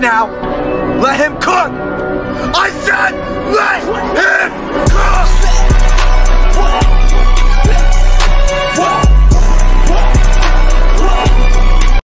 now. Let him cook.